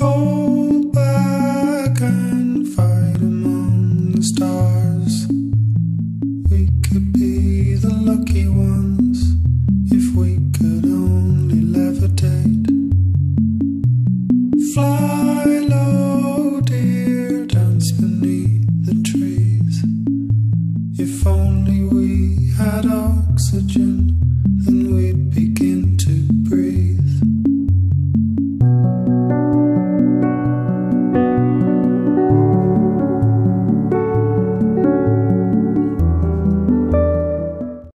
Hold back and fight among the stars. We could be the lucky ones if we could only levitate. Fly low, dear, dance beneath the trees. If only we had oxygen.